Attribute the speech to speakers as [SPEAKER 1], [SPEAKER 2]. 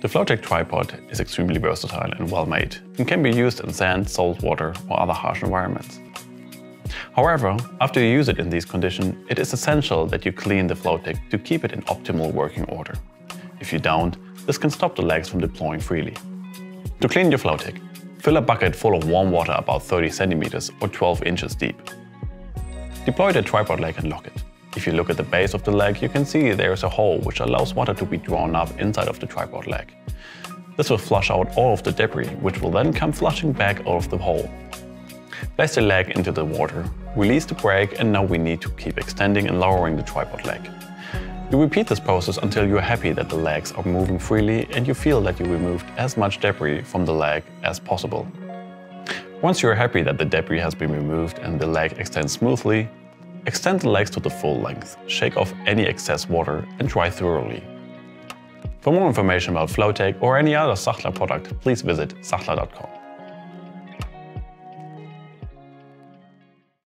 [SPEAKER 1] The Flowtech tripod is extremely versatile and well made and can be used in sand, salt water or other harsh environments. However, after you use it in these conditions, it is essential that you clean the Flowtech to keep it in optimal working order. If you don't, this can stop the legs from deploying freely. To clean your Flowtech, fill a bucket full of warm water about 30 centimeters or 12 inches deep. Deploy the tripod leg and lock it. If you look at the base of the leg, you can see there is a hole which allows water to be drawn up inside of the tripod leg. This will flush out all of the debris, which will then come flushing back out of the hole. Place the leg into the water, release the brake and now we need to keep extending and lowering the tripod leg. You repeat this process until you are happy that the legs are moving freely and you feel that you removed as much debris from the leg as possible. Once you are happy that the debris has been removed and the leg extends smoothly, Extend the legs to the full length, shake off any excess water and dry thoroughly. For more information about Flowtech or any other Sachtler product, please visit sachtler.com.